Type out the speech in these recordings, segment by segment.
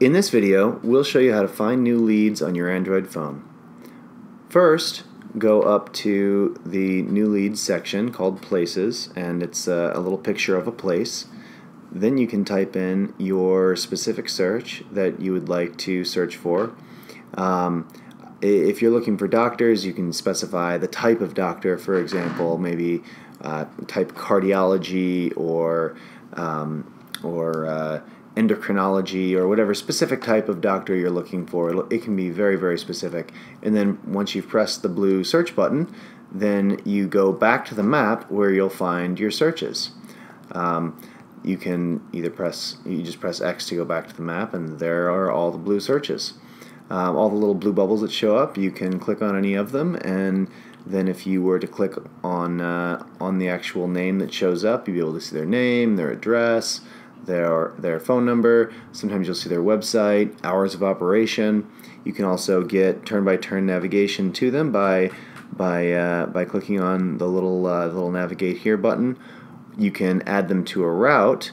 In this video, we'll show you how to find new leads on your Android phone. First, go up to the new leads section called Places, and it's a, a, little picture of a place. Then you can type in your specific search that you would like to search for. Um, if you're looking for doctors, you can specify the type of doctor, for example, maybe uh, type cardiology or um, or uh, endocrinology or whatever specific type of doctor you're looking for. It can be very, very specific. And then once you've pressed the blue search button, then you go back to the map where you'll find your searches. Um, you can either press, you just press X to go back to the map, and there are all the blue searches. Um, all the little blue bubbles that show up, you can click on any of them, and then if you were to click on uh, on the actual name that shows up, you'll be able to see their name, their address, their their phone number. Sometimes you'll see their website, hours of operation. You can also get turn-by-turn navigation to them by by uh, by clicking on the little uh, little navigate here button. You can add them to a route,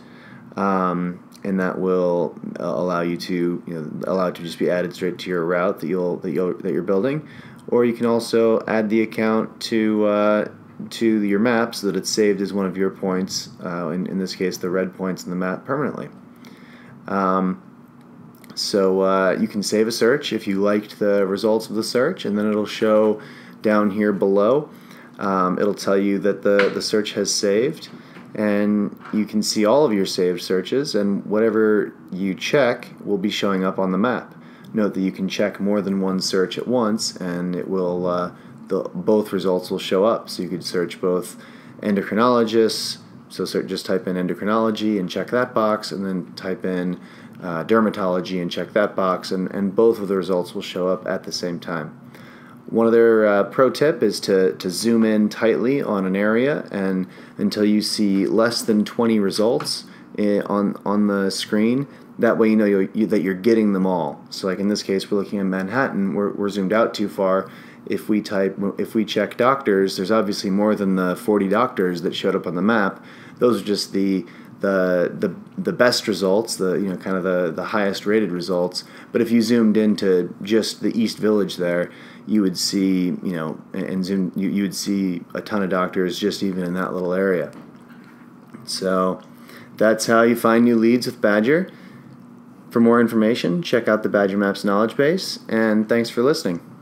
um, and that will uh, allow you to you know allow it to just be added straight to your route that you'll that you'll that you're building. Or you can also add the account to uh, to your map so that it's saved as one of your points, uh, in, in this case the red points in the map permanently. Um, so uh, you can save a search if you liked the results of the search, and then it'll show down here below. Um, it'll tell you that the, the search has saved, and you can see all of your saved searches, and whatever you check will be showing up on the map. Note that you can check more than one search at once, and it will uh, the, both results will show up. So you could search both endocrinologists, so just type in endocrinology and check that box, and then type in uh, dermatology and check that box, and, and both of the results will show up at the same time. One other uh, pro tip is to, to zoom in tightly on an area and until you see less than 20 results Eh, on, on the screen. That way you know you, that you're getting them all. So like in this case, we're looking at Manhattan, we're, we're zoomed out too far, if we type if we check doctors, there's obviously more than the 40 doctors that showed up on the map. Those are just the the the the best results, the you know kind of the the highest rated results. But if you zoomed into just the East Village there, you would see you know and zoom you, you would see a ton of doctors just even in that little area. So that's how you find new leads with Badger. For more information, check out the Badger Maps knowledge base, and thanks for listening.